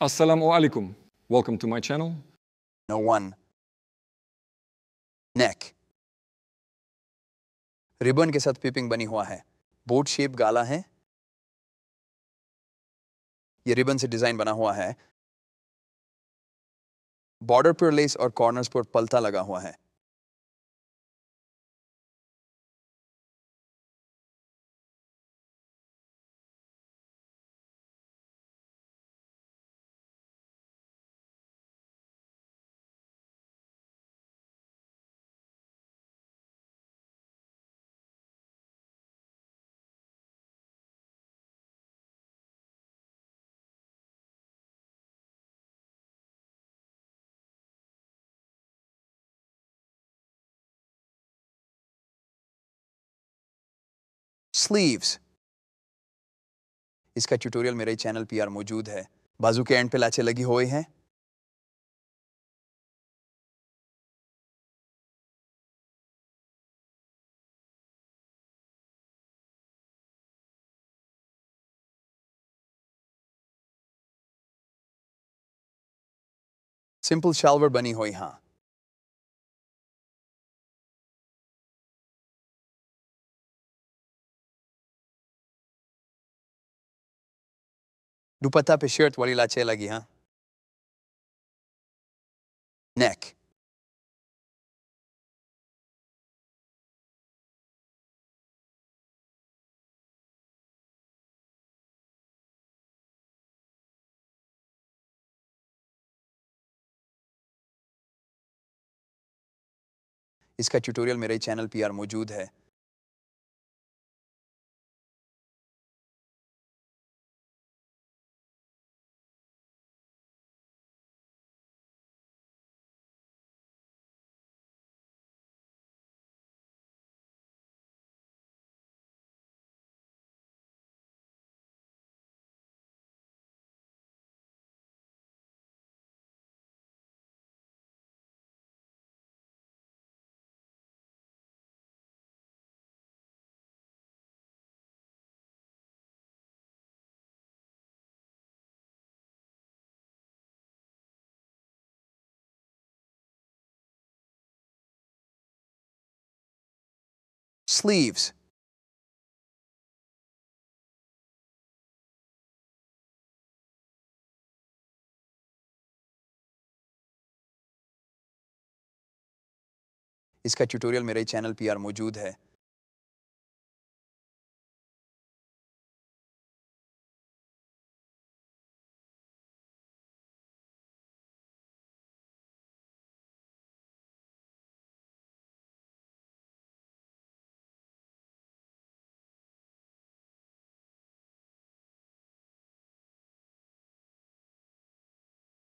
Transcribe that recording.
Assalamu alaikum. Welcome to my channel. No one. Neck ribbon के साथ peeping बनी हुआ है बोट शेप गाला है ये रिबन से डिज़ाइन बना हुआ है बॉर्डर पर लेस और कॉर्नर्स पर पलता लगा हुआ है स्लीव्स इसका ट्यूटोरियल मेरे चैनल पी आर मौजूद है। बाजू के एंड पे लाचे लगी हुए हैं। सिंपल शालवर बनी हुई हाँ। दुपट्टा पे शर्ट वाली लाचे लगी हाँ। नेक इसका ट्यूटोरियल मेरे चैनल पी आर मौजूद है। Sleeves. इसका ट्यूटोरियल मेरे चैनल पी आर मौजूद है।